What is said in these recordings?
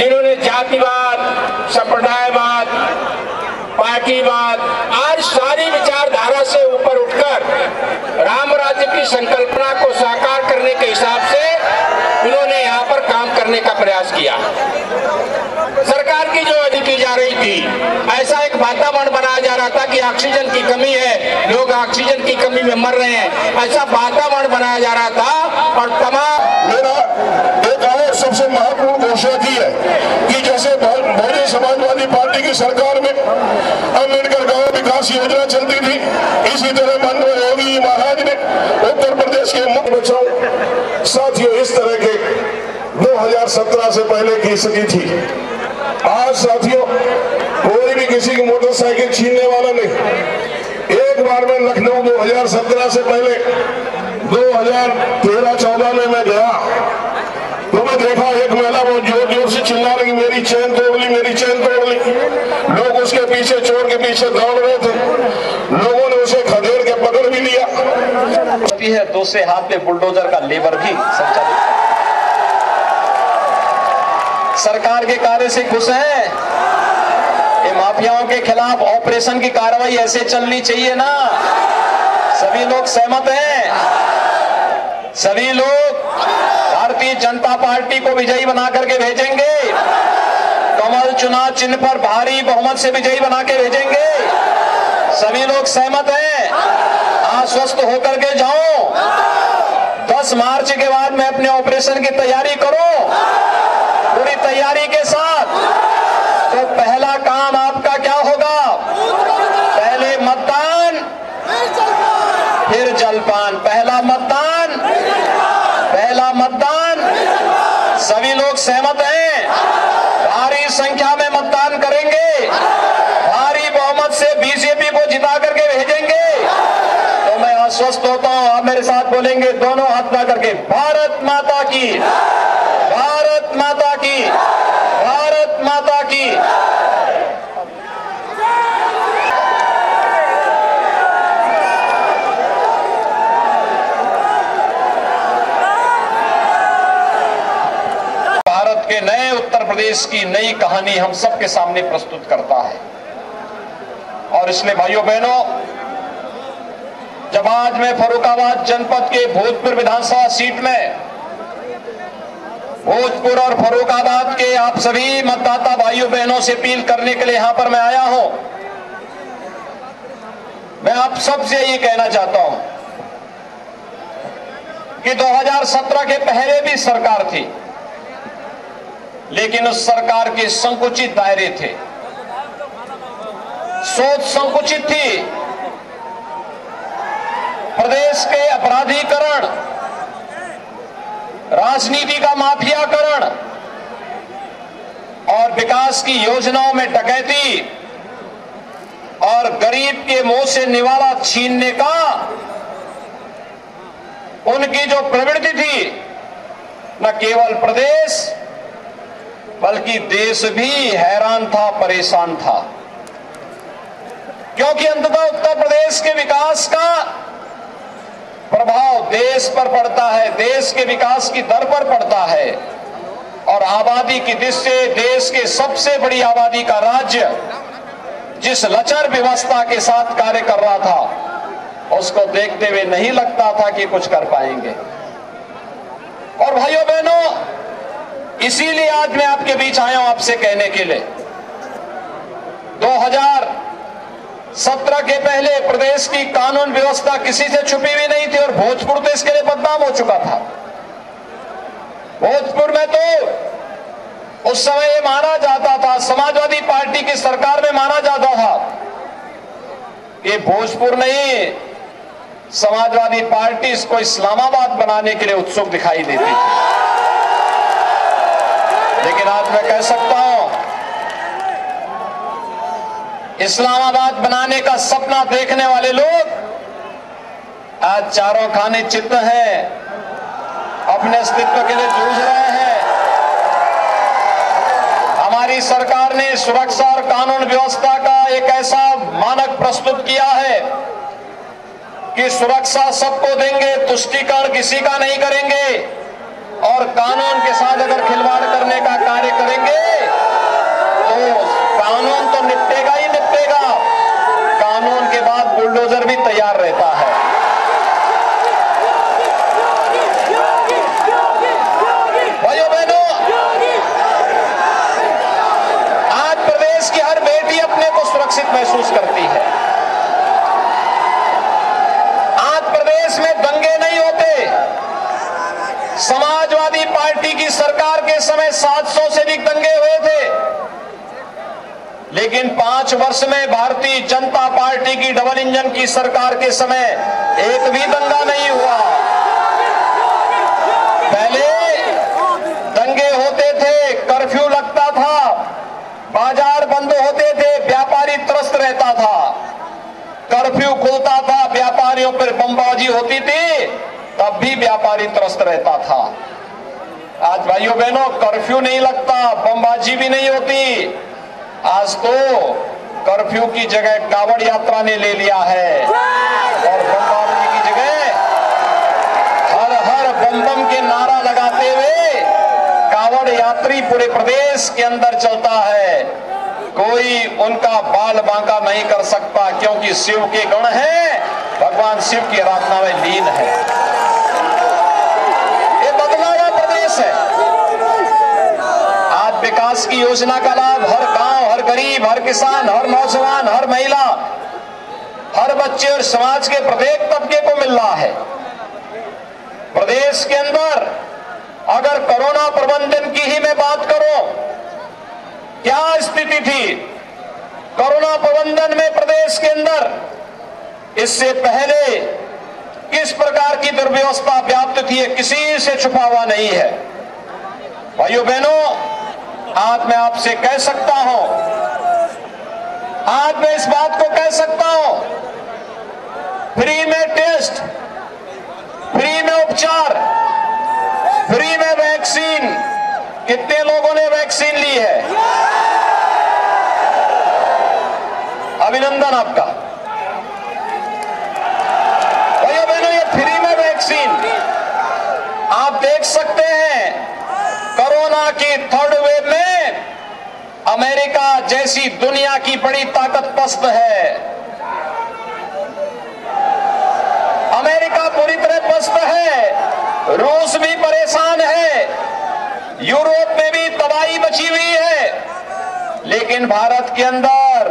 जिन्होंने जातिवाद, संप्रदायवाद, पार्टीवाद, आज सारी विचारधारा से ऊपर उठकर राम राज्य की संकल्पना को साकार करने के हिसाब से उन्होंने यहाँ पर काम करने का प्रयास किया। सरकार की जो अवधि की जा रही थी, ऐसा एक वातावरण बनाया जा रहा था कि ऑक्सीजन की कमी है। लोग ऑक्सीजन की कमी में मर रहे हैं। ऐसा वातावरण बनाया जा रहा था और तमाम मेरा एक और सबसे महत्वपूर्ण घोषणा की है कि जैसे बहुजन समाजवादी पार्टी की सरकार में अंबेडकर गाँव विकास योजना चलती थी, इसी तरह माननीय योगी महाराज ने उत्तर प्रदेश के मुख्य बचाओ साथियों, इस तरह के 2017 से पहले की स्थिति थी। आज साथियों कोई भी किसी की मोटरसाइकिल छीनने वाला नहीं। एक बार में लखनऊ 2017 से पहले 2013-14 में मैं गया। तो मैं देखा एक महिला बहुत ज़ोर ज़ोर से चिल्ला रही, मेरी चैन तोड़ ली, मेरी चैन तोड़ ली। लोग उसके पीछे, चोर के पीछे दौड़ रहे थे। लोगों ने उसे खदेड़ के पकड़ भी लिया। है दूसरे हाथ में बुलडोजर का लेबर भी संचालित। सरकार के कार्य से खुश है। माफियाओं के खिलाफ ऑपरेशन की कार्रवाई ऐसे चलनी चाहिए ना। सभी लोग सहमत हैं। सभी लोग भारतीय जनता पार्टी को विजयी बना करके भेजेंगे। कमल चुनाव चिन्ह पर भारी बहुमत से विजयी बना के भेजेंगे। सभी लोग सहमत हैं। आश्वस्त होकर के जाओ। 10 मार्च के बाद मैं अपने ऑपरेशन की तैयारी करूँ। पूरी तैयारी के साथ। तो पहला काम आपका क्या होगा पहले मतदान फिर जलपान पहला मतदान पहला मतदान सभी लोग सहमत हैं। भारी संख्या में मतदान करेंगे। भारी बहुमत से बीजेपी को जिता करके भेजेंगे। तो मैं आश्वस्त होता हूँ, आप मेरे साथ बोलेंगे, दोनों हाथ ना करके भारत माता की भारत माता की भारत माता की भारत के नए उत्तर प्रदेश की नई कहानी हम सबके सामने प्रस्तुत करता है। और इसलिए भाइयों बहनों जब आज मैं फरुखाबाद जनपद के भोजपुर विधानसभा सीट में भोजपुर और फरुखाबाद के आप सभी मतदाता भाइयों बहनों से अपील करने के लिए यहाँ पर मैं आया हूँ, मैं आप सबसे ये कहना चाहता हूँ कि 2017 के पहले भी सरकार थी। लेकिन उस सरकार के संकुचित दायरे थे। सोच संकुचित थी। प्रदेश के अपराधीकरण, राजनीति का माफियाकरण और विकास की योजनाओं में डकैती और गरीब के मुँह से निवाला छीनने का, उनकी जो प्रवृत्ति थी, न केवल प्रदेश बल्कि देश भी हैरान था, परेशान था। क्योंकि अंततः उत्तर प्रदेश के विकास का प्रभाव देश पर पड़ता है, देश के विकास की दर पर पड़ता है। और आबादी की दृष्टि से देश के सबसे बड़ी आबादी का राज्य जिस लचर व्यवस्था के साथ कार्य कर रहा था, उसको देखते हुए नहीं लगता था कि कुछ कर पाएँगे और भाइयों बहनों इसीलिए आज मैं आपके बीच आया हूँ आपसे कहने के लिए। 2017 के पहले प्रदेश की कानून व्यवस्था किसी से छुपी हुई नहीं थी और भोजपुर तो इसके लिए बदनाम हो चुका था। भोजपुर में तो उस समय ये माना जाता था, समाजवादी पार्टी की सरकार में माना जाता था। कि भोजपुर नहीं, समाजवादी पार्टी इसको इस्लामाबाद बनाने के लिए उत्सुक दिखाई देती थी। लेकिन आज मैं कह सकता हूँ, इस्लामाबाद बनाने का सपना देखने वाले लोग आज चारों खाने चित्त हैं, अपने अस्तित्व के लिए जूझ रहे हैं। हमारी सरकार ने सुरक्षा और कानून व्यवस्था का एक ऐसा मानक प्रस्तुत किया है कि सुरक्षा सबको देंगे, तुष्टिकरण किसी का नहीं करेंगे। और कानून के साथ अगर खिलवाड़ करने का कार्य करेंगे तो कानून तो निपटेगा ही निपटेगा। कानून के बाद बुलडोजर भी तैयार रहता है। 700 से भी दंगे हुए थे। लेकिन पाँच वर्ष में भारतीय जनता पार्टी की डबल इंजन की सरकार के समय एक भी दंगा नहीं हुआ। पहले दंगे होते थे, कर्फ्यू लगता था, बाज़ार बंद होते थे, व्यापारी त्रस्त रहता था। कर्फ्यू खुलता था, व्यापारियों पर बमबाजी होती थी, तब भी व्यापारी त्रस्त रहता था। आज भाइयों बहनों कर्फ्यू नहीं लगता, बमबाजी भी नहीं होती। आज तो कर्फ्यू की जगह कावड़ यात्रा ने ले लिया है। और बमबाजी की जगह हर हर बम बम के नारा लगाते हुए कावड़ यात्री पूरे प्रदेश के अंदर चलता है। कोई उनका बाल बांका नहीं कर सकता, क्योंकि शिव के गण हैं। भगवान शिव की आराधना में लीन है ये बदला हुआ प्रदेश है। आज विकास की योजना का लाभ हर गाँव, हर गरीब, हर किसान, हर नौजवान, हर महिला, हर बच्चे और समाज के प्रत्येक तबके को मिल रहा है। प्रदेश के अंदर अगर कोरोना प्रबंधन की ही मैं बात करूँ, क्या स्थिति थी? कोरोना प्रबंधन में प्रदेश के अंदर इससे पहले किस प्रकार की दुर्व्यवस्था व्याप्त थी किसी से छुपा हुआ नहीं है। भाइयों बहनों, आज मैं आपसे कह सकता हूँ, आज मैं इस बात को कह सकता हूँ, फ्री में टेस्ट, फ्री में उपचार, फ्री में वैक्सीन, कितने लोगों ने वैक्सीन ली है? अभिनंदन आपका। भैया बहनों, ये फ्री में वैक्सीन, आप देख सकते हैं कोरोना की थर्ड वेव में अमेरिका जैसी दुनिया की बड़ी ताकत पस्त है। अमेरिका पूरी तरह पस्त है। रूस भी परेशान है। यूरोप में भी तबाही बची हुई है। लेकिन भारत के अंदर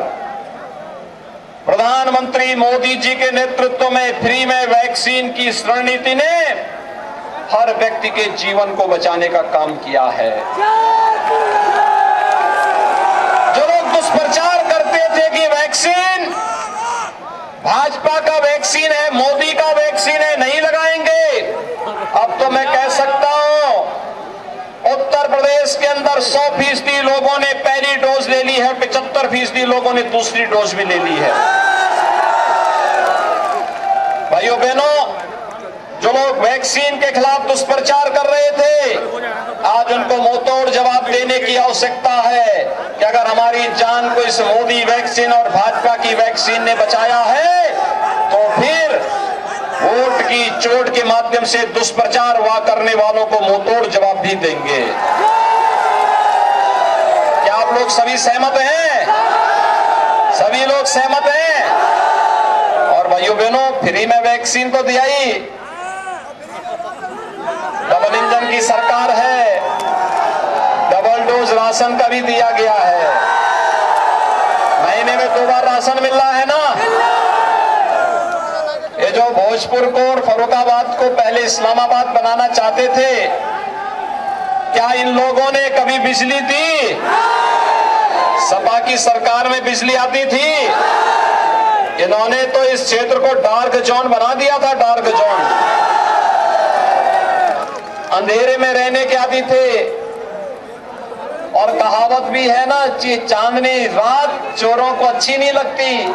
प्रधानमंत्री मोदी जी के नेतृत्व में फ्री में वैक्सीन की रणनीति ने हर व्यक्ति के जीवन को बचाने का काम किया है। जो लोग दुष्प्रचार करते थे कि वैक्सीन, भाजपा का वैक्सीन है, मोदी का वैक्सीन है, नहीं लगाएँगे। अब तो मैं कह सकता हूँ, उत्तर प्रदेश के अंदर 100 फ़ीसदी लोगों ने पहली डोज ले ली है पिछहत्तर फ़ीसदी लोगों ने दूसरी डोज भी ले ली है। भाइयों, बहनों जो लोग वैक्सीन के खिलाफ दुष्प्रचार कर रहे थे, आज उनको मुंहतोड़ जवाब देने की आवश्यकता है कि अगर हमारी जान को इस मोदी वैक्सीन और भाजपा की वैक्सीन ने बचाया है तो फिर वोट की चोट के माध्यम से दुष्प्रचार हुआ करने वालों को मुंहतोड़ जवाब भी देंगे। क्या आप लोग सभी सहमत हैं? सभी लोग सहमत हैं? और भाइयों बहनों फ्री में वैक्सीन तो दिया ही डबल इंजन की सरकार है। डबल डोज राशन का भी दिया गया है। महीने में दो बार राशन मिल रहा है ना? ये जो भोजपुर को और फरुखाबाद को पहले इस्लामाबाद बनाना चाहते थे, क्या इन लोगों ने कभी बिजली दी? सपा की सरकार में बिजली आती थी। इन्होंने तो इस क्षेत्र को डार्क जोन बना दिया था, डार्क जोन। अंधेरे में रहने के आदि थे। और कहावत भी है ना चांदनी रात चोरों को अच्छी नहीं लगती।